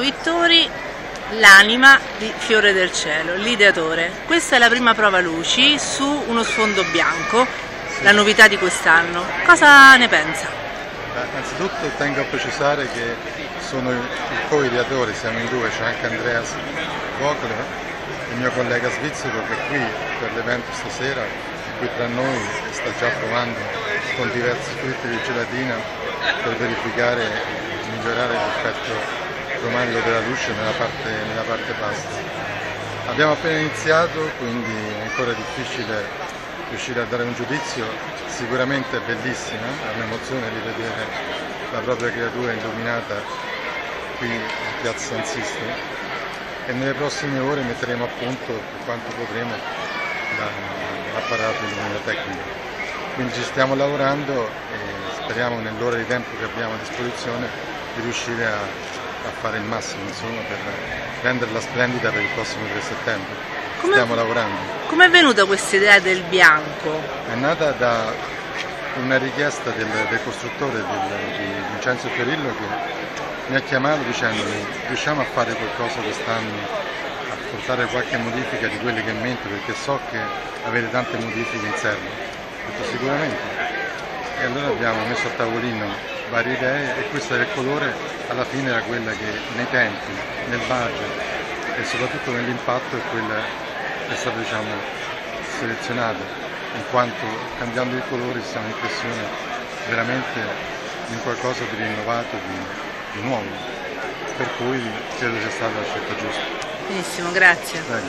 Vittori, l'anima di Fiore del Cielo, l'ideatore. Questa è la prima prova luci su uno sfondo bianco, la novità di quest'anno. Cosa ne pensa? Beh, anzitutto tengo a precisare che sono il co-ideatore, siamo in due, c'è anche Andreas Vocole, il mio collega svizzero che è qui per l'evento stasera, è qui tra noi e sta già provando con diversi frutti di gelatina per verificare e migliorare l'effetto cromatico della luce nella parte, nella parte bassa. Abbiamo appena iniziato, quindi è ancora difficile riuscire a dare un giudizio, sicuramente è bellissima, è un'emozione di vedere la propria creatura illuminata qui in piazza San Sisto e nelle prossime ore metteremo a punto per quanto potremo l'apparato illuminotecnico. Quindi ci stiamo lavorando e speriamo nell'ora di tempo che abbiamo a disposizione di riuscire a a fare il massimo insomma, per renderla splendida per il prossimo 3 settembre. Come, Stiamo lavorando. Come è venuta questa idea del bianco? È nata da una richiesta del, del costruttore del, di Vincenzo Fiorillo che mi ha chiamato dicendomi riusciamo a fare qualcosa quest'anno, a portare qualche modifica di quelle che in mente perché so che avete tante modifiche in serbo. Detto sicuramente. E allora abbiamo messo a tavolino varie idee e questo era il colore alla fine era quella che nei tempi, nel budget e soprattutto nell'impatto è quella che è stata diciamo, selezionata in quanto cambiando i colori si ha un'impressione veramente di qualcosa di rinnovato, di, di nuovo per cui credo sia stata la scelta giusta. Benissimo, grazie. Bene.